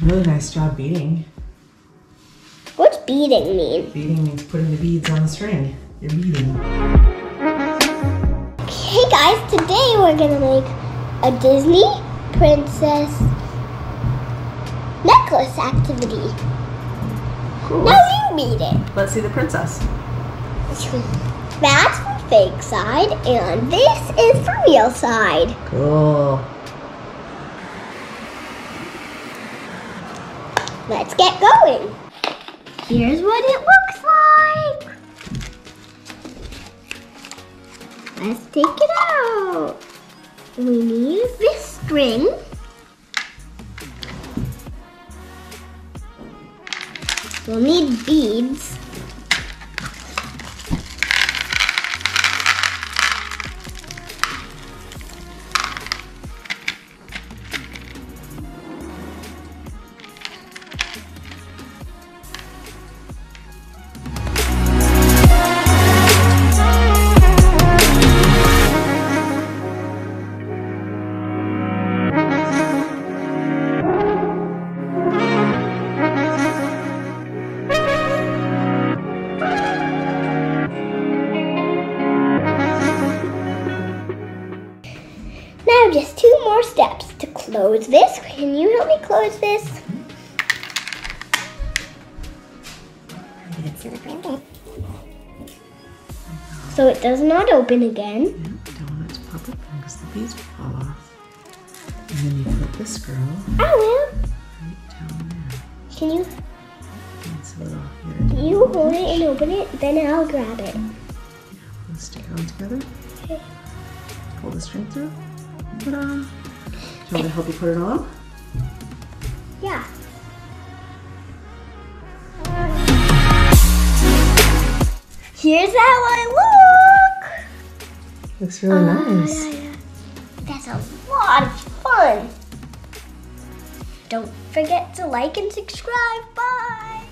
Really nice job beading. What's beading mean? Beading means putting the beads on the string. You're beading. Hey guys, today we're gonna make a Disney princess necklace activity. Cool. Now you bead it. Let's see the princess. That's the fake side, and this is the real side. Cool. Let's get going. Here's what it looks like. Let's take it out. We need this string. We'll need beads. Now just two more steps to close this. Can you help me close this? So it does not open again. Yeah, don't want it to pop open because the beads will fall off. And then you put this girl I will. right down there. Can you It's a little here. you hold it and open it? Then I'll grab it. Let's stick it on together. Okay. Pull the string through. On. Do you want me to help you put it on? Yeah. Here's how I look. Looks really oh, nice. Oh, yeah, yeah. That's a lot of fun. Don't forget to like and subscribe. Bye.